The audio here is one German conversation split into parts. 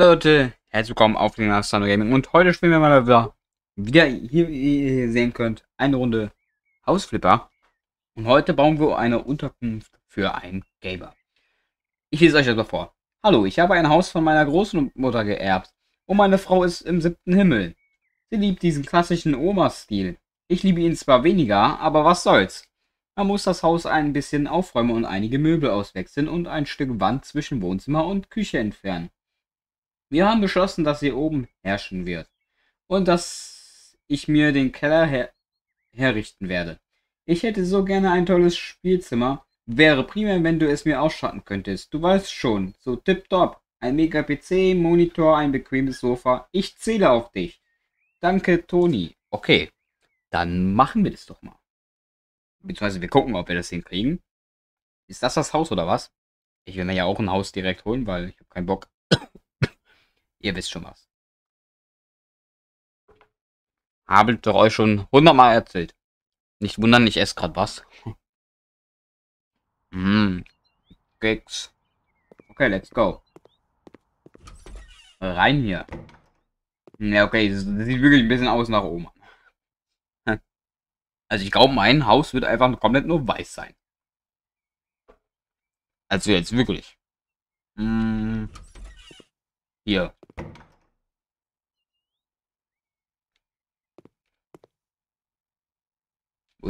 Leute, herzlich willkommen auf den Astano Gaming und heute spielen wir mal wieder, wieder hier, wie ihr sehen könnt, eine Runde Hausflipper. Und heute bauen wir eine Unterkunft für einen Gamer. Ich lese euch das mal vor. Hallo, ich habe ein Haus von meiner Großmutter geerbt und meine Frau ist im siebten Himmel. Sie liebt diesen klassischen Oma-Stil. Ich liebe ihn zwar weniger, aber was soll's. Man muss das Haus ein bisschen aufräumen und einige Möbel auswechseln und ein Stück Wand zwischen Wohnzimmer und Küche entfernen. Wir haben beschlossen, dass hier oben herrschen wird und dass ich mir den Keller her herrichten werde. Ich hätte so gerne ein tolles Spielzimmer. Wäre prima, wenn du es mir ausstatten könntest. Du weißt schon, so tipptopp. Ein mega PC, Monitor, ein bequemes Sofa. Ich zähle auf dich. Danke, Toni. Okay, dann machen wir das doch mal. Beziehungsweise wir gucken, ob wir das hinkriegen. Ist das das Haus oder was? Ich will mir ja auch ein Haus direkt holen, weil ich habe keinen Bock. Ihr wisst schon was. Habe ich doch euch schon hundertmal erzählt. Nicht wundern, ich esse gerade was. Mmm. Keks. Okay, let's go. Rein hier. Ja, okay, das sieht wirklich ein bisschen aus nach oben. Also ich glaube, mein Haus wird einfach komplett nur weiß sein. Also jetzt wirklich. Hm. Hier.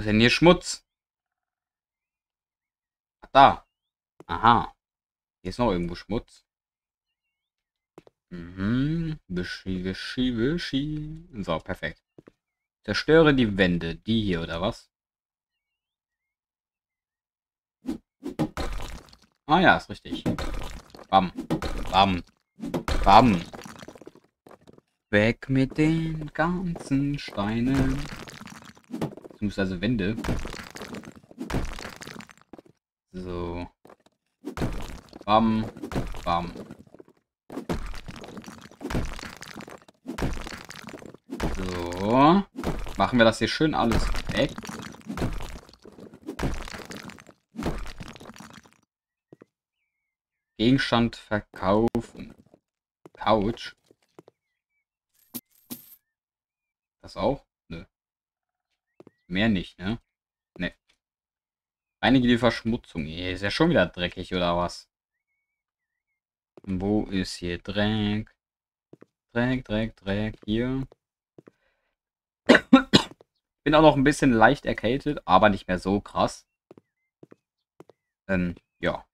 Ist denn hier Schmutz? Da. Aha. Hier ist noch irgendwo Schmutz. Mhm. Wischi, wischi, wischi. So, perfekt. Zerstöre die Wände. Die hier, oder was? Ah ja, ist richtig. Bam. Bam. Bam. Weg mit den ganzen Steinen. Beziehungsweise Wände. So. Bam. Bam. So. Machen wir das hier schön alles weg. Gegenstand verkaufen. Couch. Das auch? Mehr nicht, ne? Ne. Einige die Verschmutzung. Hier ist ja schon wieder dreckig, oder was? Wo ist hier Dreck? Dreck, Dreck, Dreck. Hier. Bin auch noch ein bisschen leicht erkältet, aber nicht mehr so krass. Ähm, ja.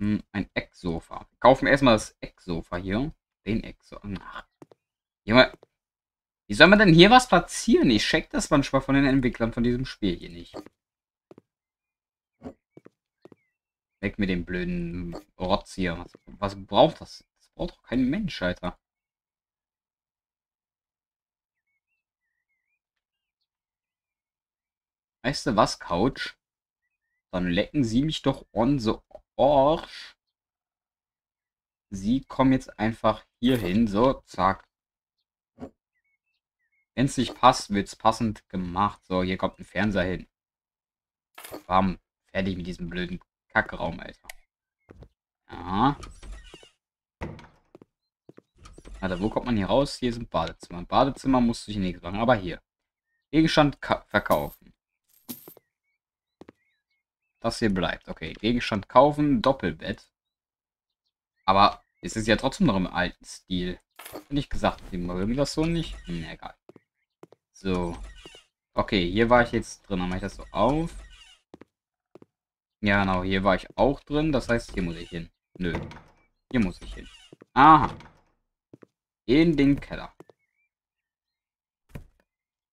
Hm, ein Ecksofa. Kaufen erstmal das Ecksofa hier. Den Ecksofa. Ach. Junge. Wie soll man denn hier was platzieren? Ich check das manchmal von den Entwicklern von diesem Spiel hier nicht. Weg mit dem blöden Rotz hier. Was, was braucht das? Das braucht doch kein Mensch, Alter. Weißt du was, Couch? Dann lecken Sie mich doch on the Arsch. Sie kommen jetzt einfach hier hin. So, zack. Wenn es nicht passt, wird es passend gemacht. So, hier kommt ein Fernseher hin. Bam. Fertig mit diesem blöden Kackraum, Alter. Aha. Alter, wo kommt man hier raus? Hier ein Badezimmer. Badezimmer musst du dich nichts machen, aber hier. Gegenstand verkaufen. Das hier bleibt. Okay, Gegenstand kaufen, Doppelbett. Aber es ist ja trotzdem noch im alten Stil. Nicht gesagt, die mögen das so nicht. Hm, egal. So. Okay, hier war ich jetzt drin. Dann mache ich das so auf. Ja, genau, hier war ich auch drin. Das heißt, hier muss ich hin. Nö. Hier muss ich hin. Aha. In den Keller.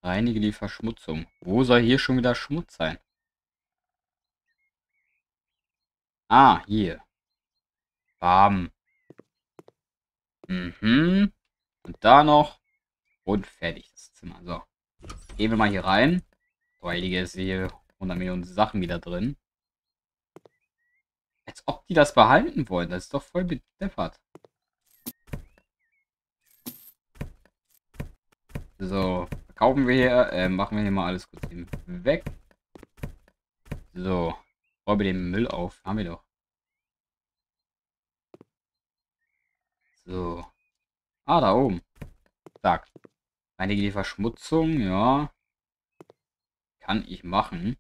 Reinige die Verschmutzung. Wo soll hier schon wieder Schmutz sein? Ah, hier. Bam. Mhm. Und da noch. Und fertig, das Zimmer. So. Gehen wir mal hier rein. Hier ist hier 100 Millionen Sachen wieder drin. Als ob die das behalten wollen. Das ist doch voll bedeppert. So, kaufen wir hier, äh, machen wir hier mal alles kurz weg. So, räume den Müll auf. Haben wir doch. So. Ah, da oben. Zack. Einige die Verschmutzung, ja. Kann ich machen.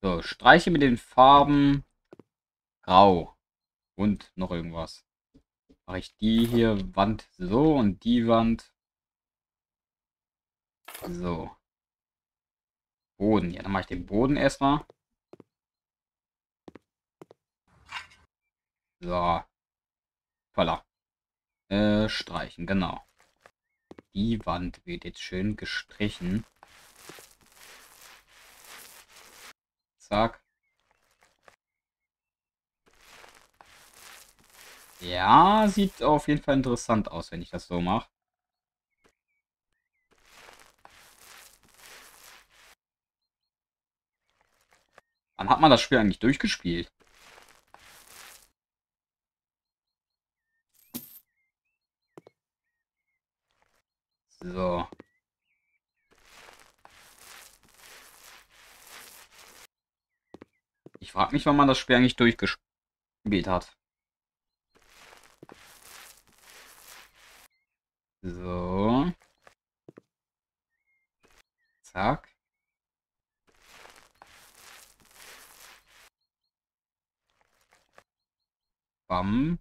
So, streiche mit den Farben Grau. Und noch irgendwas. Mache ich die hier Wand so und die Wand so. Boden. Ja, dann mache ich den Boden erstmal. So. Voller. Äh, streichen, genau. Die Wand wird jetzt schön gestrichen. Zack. Ja, sieht auf jeden Fall interessant aus, wenn ich das so mache. Wann hat man das Spiel eigentlich durchgespielt? So. Ich frage mich, wann man das Spiel eigentlich durchgespielt hat. So. Zack. Bam.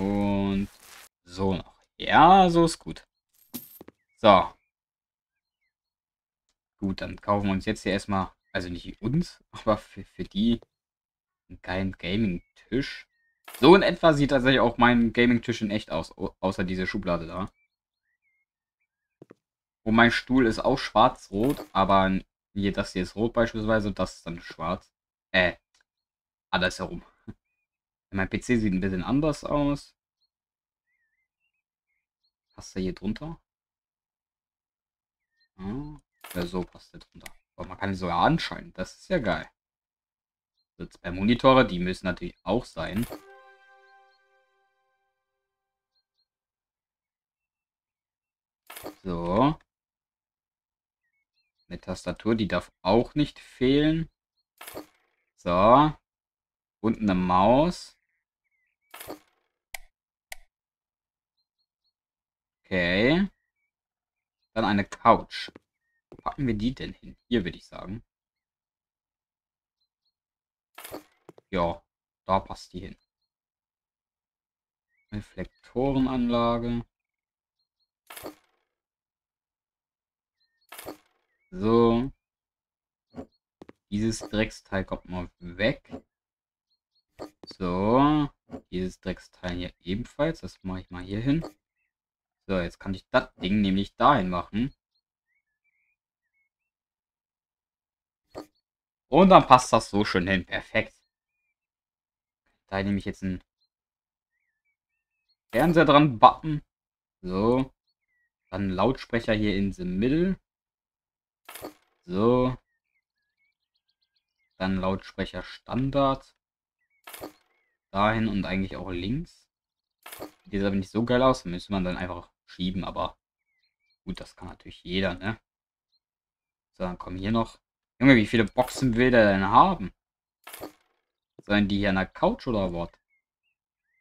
Und so noch. Ja, so ist gut. So. Gut, dann kaufen wir uns jetzt hier erstmal, also nicht uns, aber für, für die einen geilen Gaming-Tisch. So in etwa sieht tatsächlich auch mein Gaming-Tisch in echt aus, außer diese Schublade da. Und mein Stuhl ist auch schwarz-rot, aber hier, das hier ist rot beispielsweise und das ist dann schwarz. Äh, andersherum. Mein PC sieht ein bisschen anders aus. Passt er hier drunter? Ja, so passt der drunter. Aber man kann ihn sogar anschalten. Das ist ja geil. Jetzt bei Monitore, die müssen natürlich auch sein. So. Eine Tastatur, die darf auch nicht fehlen. So. Und eine Maus. Okay. Dann eine Couch. Wo packen wir die denn hin? Hier würde ich sagen. Ja, da passt die hin. Reflektorenanlage. So. Dieses Drecksteil kommt mal weg. So. Dieses Drecksteil hier ebenfalls. Das mache ich mal hier hin. So, jetzt kann ich das Ding nämlich dahin machen. Und dann passt das so schön hin. Perfekt. Da nehme ich jetzt einen Fernseher dran bappen. So. Dann Lautsprecher hier in the middle. So. Dann Lautsprecher Standard. Dahin und eigentlich auch links. Sieht aber nicht so geil aus. Müsste man dann einfach schieben, aber gut, das kann natürlich jeder, ne? So, dann kommen hier noch. Junge, wie viele Boxen will der denn haben? Sollen die hier an der Couch oder was?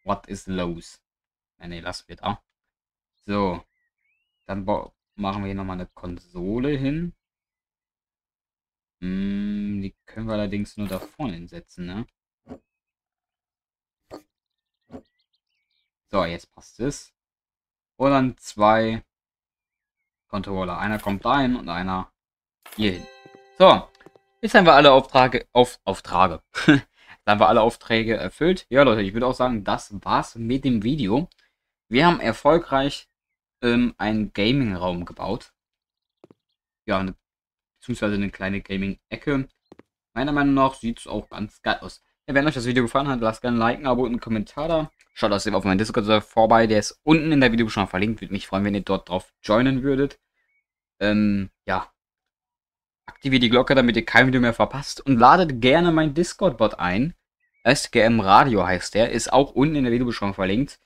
What is los? Ne, ne, lass wir da. So. Dann machen wir hier nochmal eine Konsole hin. Hm, die können wir allerdings nur da vorne hinsetzen, ne? So, jetzt passt es. Und dann zwei Controller. Einer kommt dahin und einer hier hin. So, jetzt haben wir alle Aufträge, auf, Aufträge. dann haben wir alle Aufträge erfüllt. Ja, Leute, ich würde auch sagen, das war's mit dem Video. Wir haben erfolgreich ähm, einen Gaming-Raum gebaut. Ja, eine beziehungsweise eine kleine Gaming-Ecke. Meiner Meinung nach sieht es auch ganz geil aus. Ja, wenn euch das Video gefallen hat, lasst gerne ein Like, ein Abo und einen Kommentar da. Schaut außerdem auf meinen Discord vorbei, der ist unten in der Videobeschreibung verlinkt. Würde mich freuen, wenn ihr dort drauf joinen würdet. Ähm, ja. Aktiviert die Glocke, damit ihr kein Video mehr verpasst. Und ladet gerne mein Discord-Bot ein. SGM Radio heißt der, ist auch unten in der Videobeschreibung verlinkt.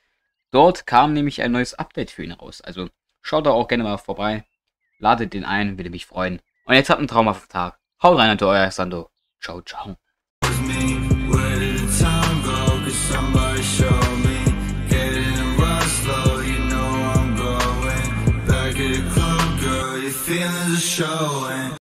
Dort kam nämlich ein neues Update für ihn raus. Also schaut da auch gerne mal vorbei. Ladet den ein, würde mich freuen. Und jetzt habt einen traumhaften Tag. Haut rein, euer Sando. Ciao, ciao. in the show.